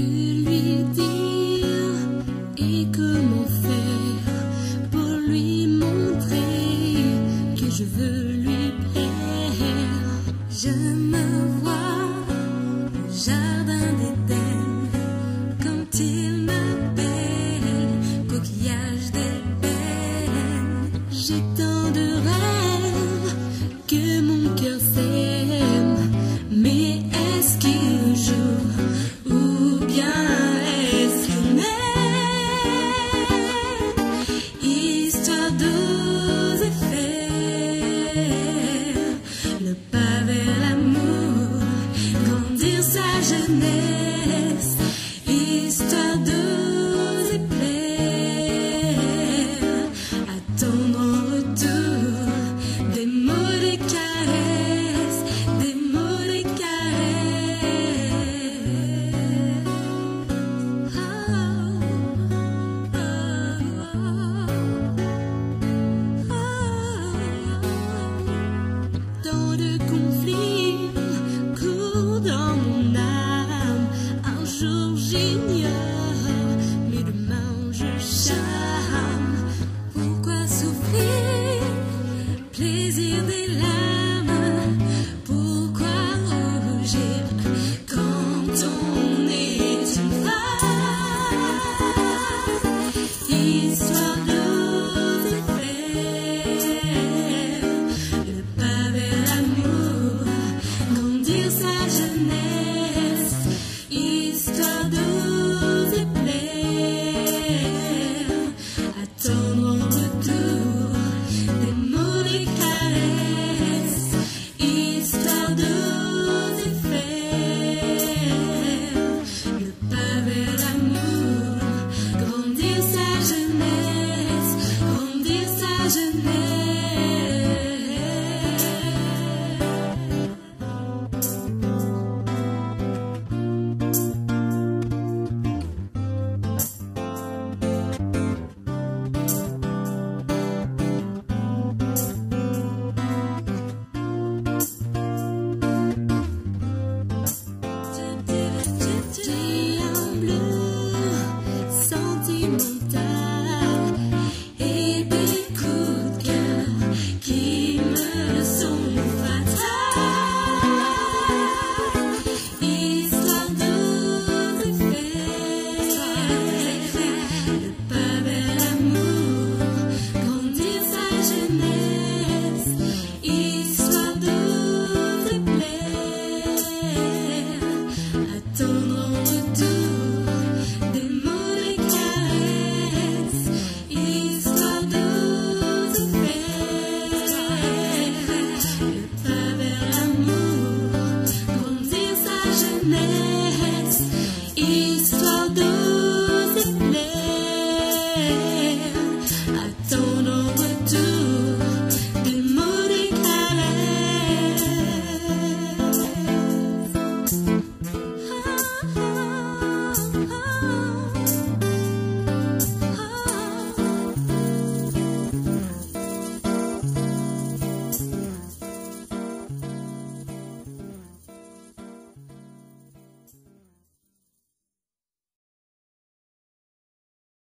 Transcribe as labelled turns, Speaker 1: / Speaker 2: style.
Speaker 1: lui dire et comment faire pour lui montrer que je veux lui plaire. Je me vois au jardin d'été. Sunday. Don't live.